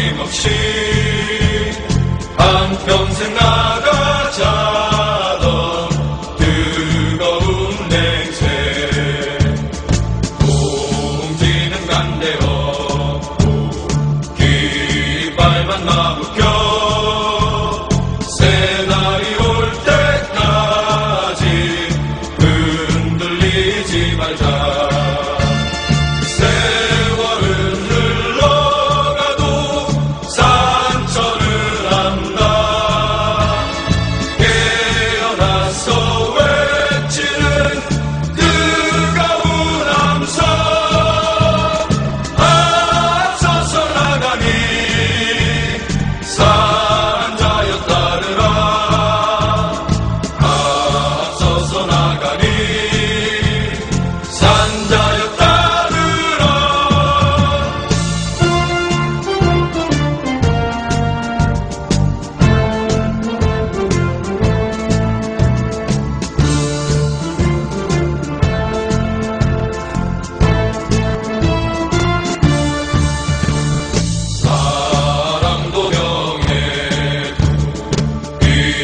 힘없이 한평생 나가자던 뜨거운 냄새 공지는 간대없고 깃발만 나부껴 날이 올 때까지 흔들리지 말자.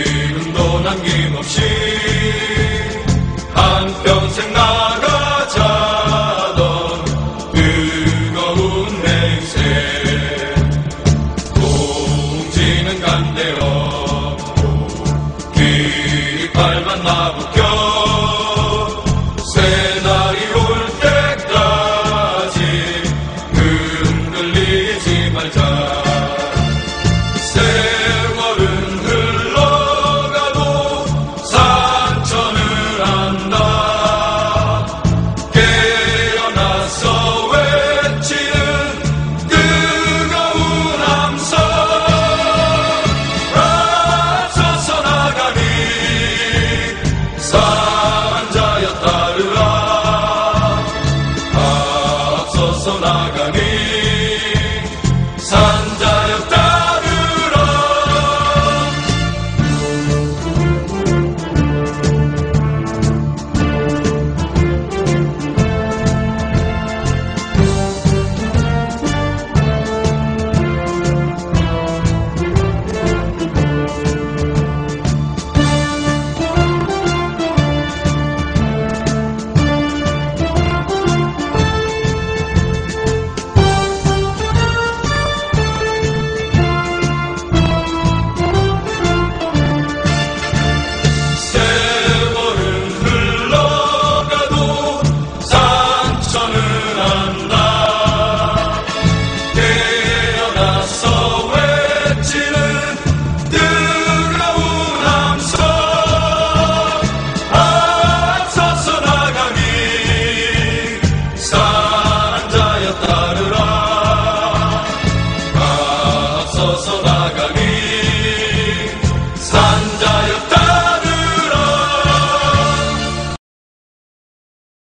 지금도 남김없이 한평생 나가자던 뜨거운 냄새. 공지는 간대 없고 깃발만 나부껴